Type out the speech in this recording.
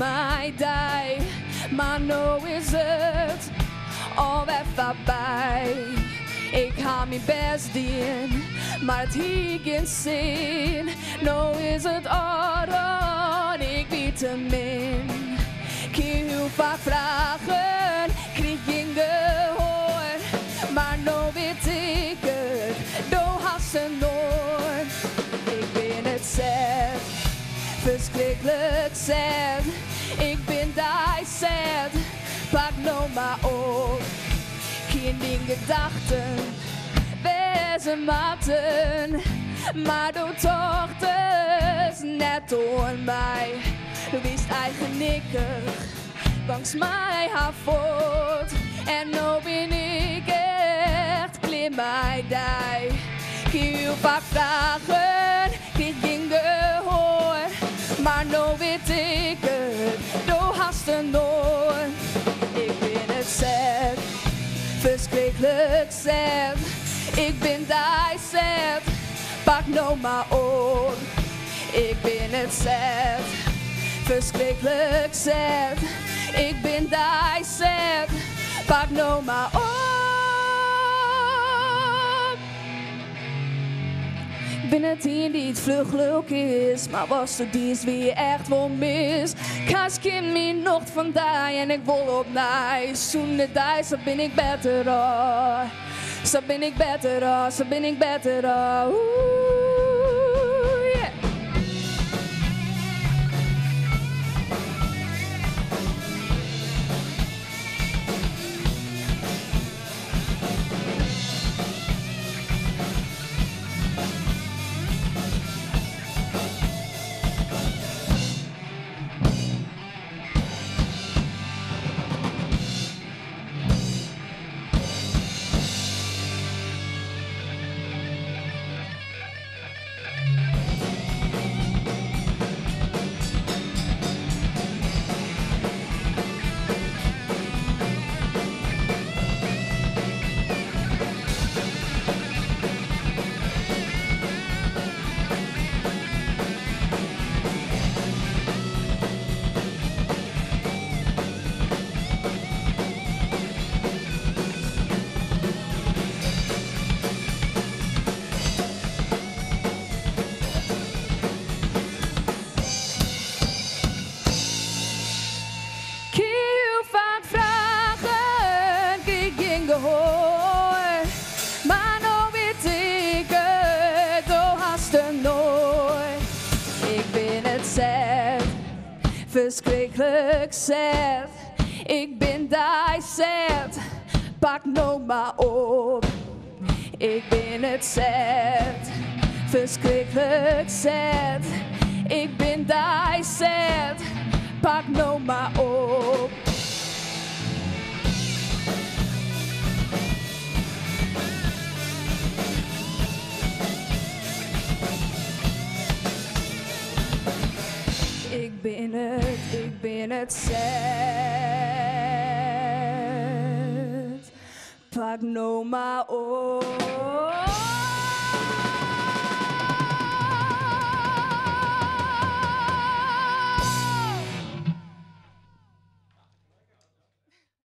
mij die. Maar nu is het alweer voorbij. Ik ga mijn best doen, maar het hier geen zin. Nu is het oren, ik weet het Ik ben daar sad, pak nou maar op. Geen gedachten, wezen maten. Maar doe toch dus net door mij. Du bist eigennikkig, langs mij haar voort. En nu ben ik echt klim mij daar. Heel vaak vragen, Ik ben sad, pak nou maar op. Ik ben het verschrikkelijk sad. Ik ben daar sad, pak nou maar op. Ik ben het hier die het vluggeluk is, maar was de dienst je echt wel mis. Kaas kind me nog vandaag en ik wil op mij. Zonder die, zo ben ik beter af. Zo ben ik beter af, zo ben ik beter. Oeh, Ik ben het sad, verschrikkelijk sad. Ik ben daar sad, pak nou maar op. Ik ben het sad, verschrikkelijk sad. Ik ben daar sad, pak nou maar op. Ik ben het, ik ben het sad. Pak nou maar op.